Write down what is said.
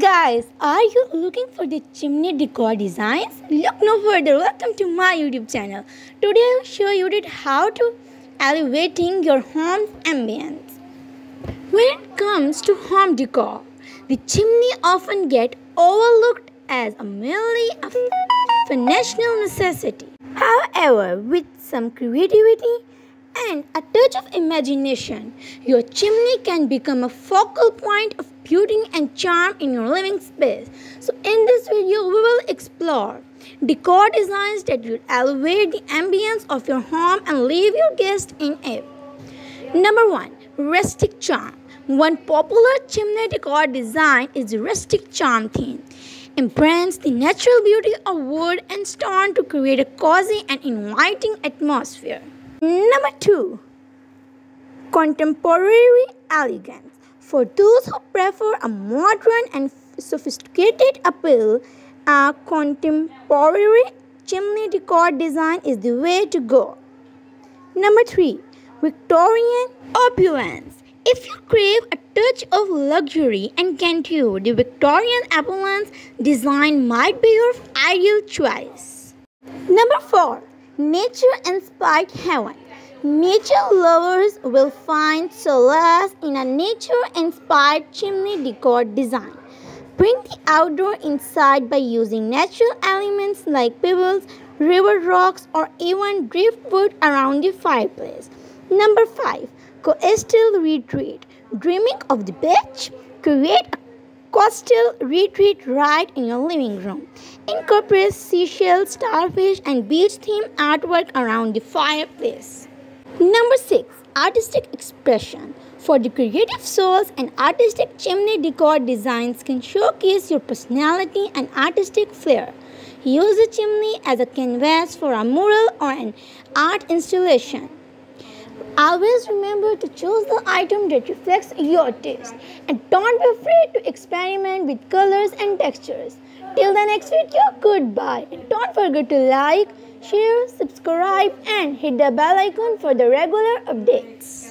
Guys, are you looking for the chimney decor designs? Look no further. Welcome to my YouTube channel. Today I will show you how to elevating your home's ambience. When it comes to home decor, the chimney often get overlooked as a merely a financial necessity. However, with some creativity and a touch of imagination, your chimney can become a focal point of beauty and charm in your living space. So, in this video, we will explore decor designs that will elevate the ambience of your home and leave your guests in awe. Number one, rustic charm. One popular chimney decor design is the rustic charm theme. Embrace the natural beauty of wood and stone to create a cozy and inviting atmosphere. Number two, contemporary elegance. For those who prefer a modern and sophisticated appeal, a contemporary chimney decor design is the way to go. Number three, Victorian opulence. If you crave a touch of luxury and grandeur, the Victorian opulence design might be your ideal choice. Number four, nature inspired heaven. Nature lovers will find solace in a nature inspired chimney decor design. Bring the outdoor inside by using natural elements like pebbles, river rocks, or even driftwood around the fireplace. Number 5. Coastal Retreat. Dreaming of the beach? Create a coastal retreat right in your living room. Incorporate seashells, starfish, and beach themed artwork around the fireplace. Number 6. Artistic expression. For the creative souls, and artistic chimney decor designs can showcase your personality and artistic flair. Use a chimney as a canvas for a mural or an art installation. Always remember to choose the item that reflects your taste and don't be afraid to experiment with colors and textures. Till the next video, goodbye and don't forget to like, share, subscribe and hit the bell icon for the regular updates.